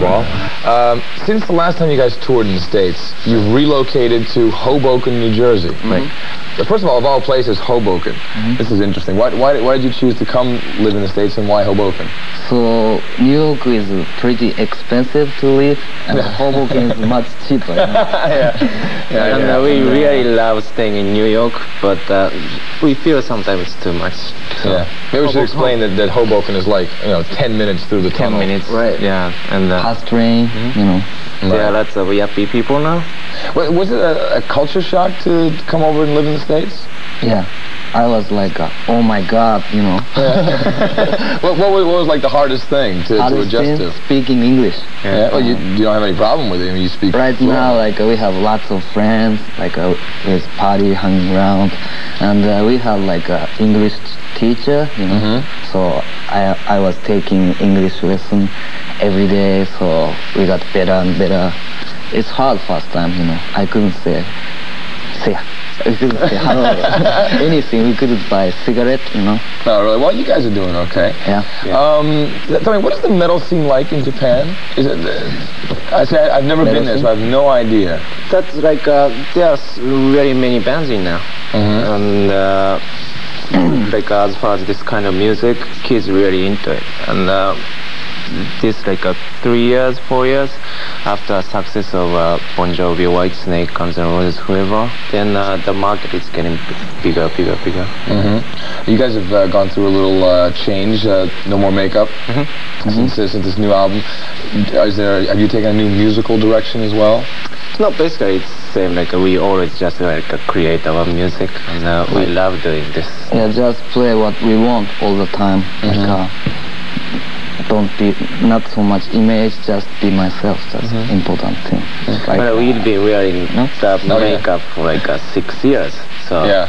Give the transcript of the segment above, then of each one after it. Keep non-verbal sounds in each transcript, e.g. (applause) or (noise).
Ball. Um, since the last time you guys toured in the States, you've relocated to Hoboken, New Jersey. Right. First of all, of all places, Hoboken. This is interesting. Why, why, why did you choose to come live in the States and why Hoboken? So New York is pretty expensive to live, and Hoboken is much cheaper. (laughs) you know? yeah. and uh, we really love staying in New York, but uh, we feel sometimes it's too much. So Yeah. Maybe we should explain that, that Hoboken is like, you know, 10 minutes through the 10 tunnel. minutes. Right. Yeah, and uh, Fast train, you know. there are lots of yuppie people now. Wa- Was it a, a culture shock to come over and live in the States? Yeah. I was like, uh, oh my god, you know. (laughs) what, what, was, what was like the hardest thing to, to adjust to? speaking English. Yeah, well, you, you don't have any problem with it. I mean, you speak Right fluent. now, like uh, we have lots of friends, like uh, with party hanging around, and uh, we have like a English teacher, you know. Mm-hmm. So I I was taking English lesson every day, so we got better and better. It's hard first time, you know. I couldn't say say we couldn't say hello, anything. We couldn't buy a cigarette, you know. No, really. Well, you guys are doing okay. Yeah. Um, th- tell me, what is the metal scene like in Japan? Is it? Uh, I say I, I've never Metal been there, scene? so I have no idea. That's like uh, there's very many bands in now, Mhm. and uh, (clears throat) like as far as this kind of music, kids really into it, and uh, this like uh, three years, four years after a success of uh, Bon Jovi, Whitesnake, Guns N' Roses, whoever, then uh, the market is getting bigger, bigger, bigger. Mm-hmm. You guys have uh, gone through a little uh, change. Uh, no more makeup since, uh, since this new album. Is there? Have you taken a new musical direction as well? No, basically it's same. Like we always just like create our music, and uh, we love doing this. Yeah, just play what we want all the time. Like, uh, don't be not so much image, just be myself. That's important thing. Like, But we've been wearing No? the Oh, yeah. makeup for like uh, six years. So Yeah.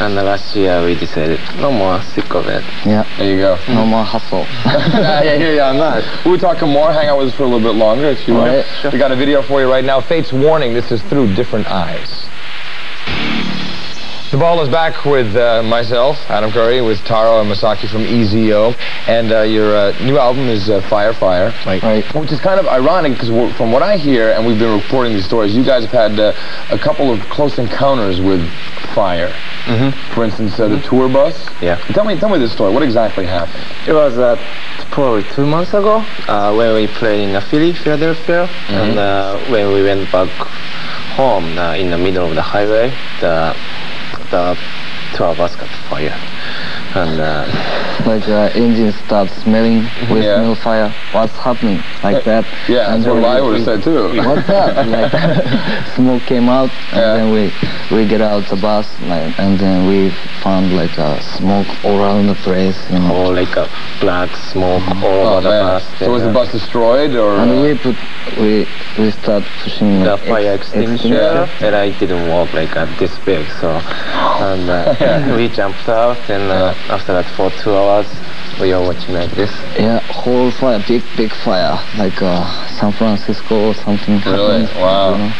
And last year we decided no more, sick of it. yeah, There you go. no more hustle. (laughs) yeah, yeah, yeah, on that. We'll talk more. Hang out with us for a little bit longer if you want. Right, sure. We got a video for you right now. Fates Warning. This is Through Different Eyes. The ball is back with uh, myself, Adam Curry, with Taro and Masaki from EZO, and uh, your uh, new album is uh, Fire Fire, Right. right. which is kind of ironic because from what I hear, and we've been reporting these stories, you guys have had uh, a couple of close encounters with fire. Mm-hmm. For instance, uh, the tour bus. Yeah. Tell me, tell me this story. What exactly happened? It was uh, probably two months ago uh, when we played in Philly, Philadelphia, and uh, when we went back home uh, in the middle of the highway, the the two of us got fire, and uh, like uh, engine starts smelling, with Yeah. smell fire. What's happening? Like that. Yeah, And that's what then I we- would have said too. (laughs) What's that? Like (laughs) smoke came out, and Yeah. then we we get out the bus, like, and then we found like uh, smoke all around the place, you know. all like a black smoke all Oh over the man! bus. So was the uh, bus destroyed, or? And we put we we start pushing the like, fire ex- extinguisher and I didn't walk like uh, this big so and uh, (laughs) we jumped out and uh, after that for two hours we are watching like this Yeah, whole fire, big big fire, like uh, San Francisco or something. Really? happened, Wow. you know.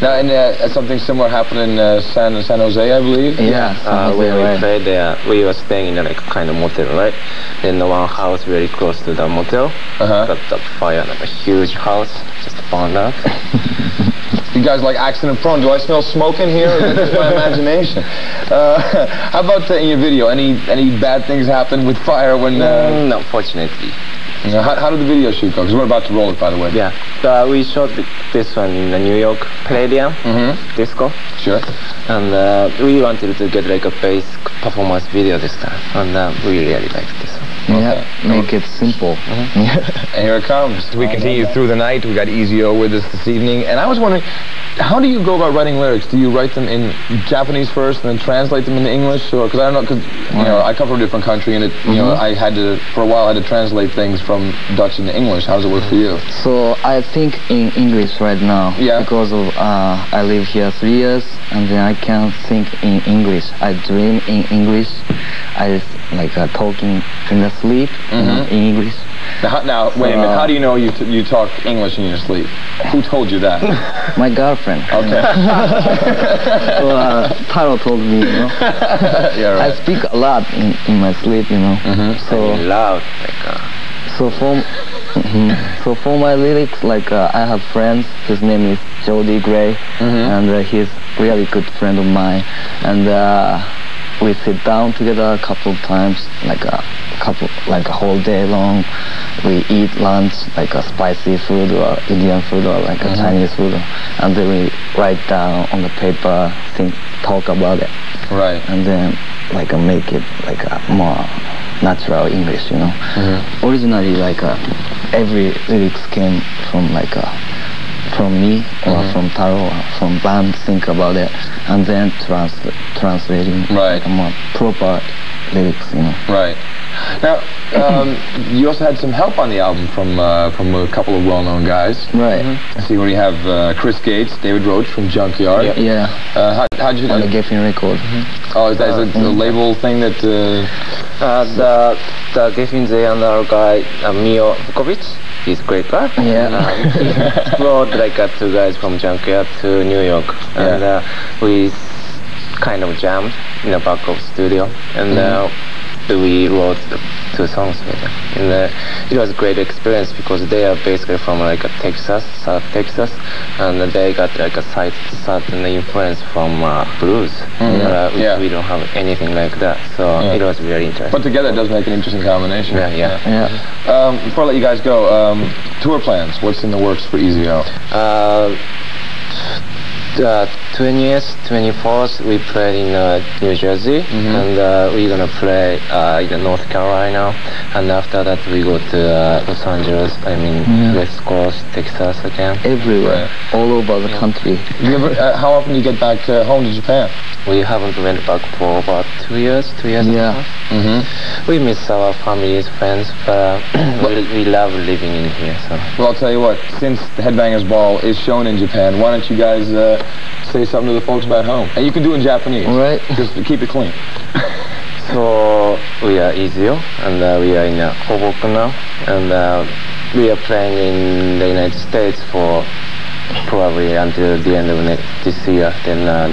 Now, and uh, something similar happened in uh, San San Jose, I believe. Yeah, San uh, Jose, when we right. played there we were staying in a like kind of motel right then the one house very close to the motel Uh-huh. got the fire like a huge house just burned up (laughs) You guys like accident prone. Do I smell smoke in here? Or is that just my (laughs) imagination? Uh, (laughs) how about uh, in your video? Any any bad things happen with fire when? Uh, Mm, no fortunately you know, how, how did the video shoot go? Because we're about to roll it, by the way. yeah uh, we shot this one in the New York Palladium Mm-hmm. disco Sure. and uh, we wanted to get like a basic performance video this time and uh, we really liked this Yeah, make it simple. Yeah. (laughs) And here it comes. We continue through the night. We got EZO with us this evening, and I was wondering, how do you go about writing lyrics? Do you write them in Japanese first, and then translate them into English, or because I don't know, because you know I come from a different country, and it, you know, I had to for a while I had to translate things from Dutch into English. How does it work for you? So I think in English right now Yeah. because of uh, I live here three years and then I can think in English. I dream in English. I like uh, talking in the sleep you know, Mhm. in English. Now, how- now wait a minute. How do you know you t- you talk English in your sleep? Who told you that? (laughs) My girlfriend. Okay. know. (laughs) So, uh, Taro told me, you know. (laughs) yeah, I speak a lot in, in my sleep, you know. Mhm. So loud like uh, so for So for my lyrics, like uh, I have friends. His name is Jody Gray, and uh, he's really good friend of mine. And uh, we sit down together a couple of times, like a couple, like a whole day long. We eat lunch, like a spicy food or Indian food or like a Chinese food, and then we write down on the paper, think, talk about it Right. and then like uh, make it like a more natural English, you know. Originally, like uh, every lyrics came from like uh, from me or from Taro or from band. Think about it, and then trans translating Right. like, a more proper lyrics, you know. Right. Now, um, (laughs) you also had some help on the album from uh, from a couple of well-known guys. Right. I see where you have uh, Chris Gates, David Roach from Junkyard. Yep. Yeah. Uh, how, how'd you? On the Geffen record. oh, is that is it a label thing that? Uh, Uh, the the Geffen A&R guy, uh, Mio Vukovic, he's great guy. Yeah. Um, he brought like uh, two guys from Junkyard to New York, and uh, we kind of jammed in the back of studio, and uh, we wrote two songs with them. And uh, it was a great experience because they are basically from like Texas, South Texas, and they got like a certain influence from uh, blues. Uh, we, Yeah. we don't have anything like that, so Yeah. it was very interesting. But together, it does make an interesting combination. Yeah, yeah. Yeah. Um, before I let you guys go, um, tour plans. What's in the works for EZO? Uh, the 20th, 24th, we played in uh, New Jersey, and uh, we're gonna play uh, in North Carolina, and after that we go to uh, Los Angeles. I mean Yeah. West Coast, Texas again. Everywhere, Right. all over the country. You ever, uh, how often do you get back to home to Japan? We haven't went back for about two years, two years Yeah. and a half. Mm-hmm. We miss our families, friends, but uh, we, we love living in here. So Well, I'll tell you what. Since the Headbangers Ball is shown in Japan, why don't you guys uh, say something to the folks back home. And you can do it in Japanese. Right. Just keep it clean. (laughs) so we are EZO, and uh, we are in uh, Hoboken now, and uh, we are playing in the United States for probably until the end of next, this year. Then uh,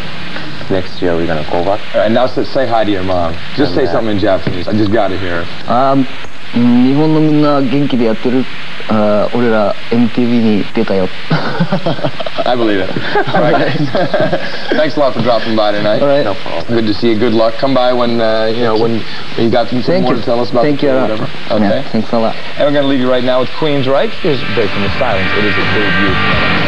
next year we're gonna go back. All right, now so say hi to your mom. Just and, say uh, something in Japanese. I just gotta hear. Um, 日本のみんな元気でやってる あー俺ら MTV に(laughs) 出たよ I believe it. All right. (laughs) Thanks a lot for dropping by tonight. All right. No problem. Good to see you. Good luck. Come by when uh, you know when, when you got some Thank more you. to tell us about Thank the you. tour or whatever. Yeah, Okay. thanks a lot. And we're gonna leave you right now with Queen's Right. Here's Breaking the Silence. It is a debut.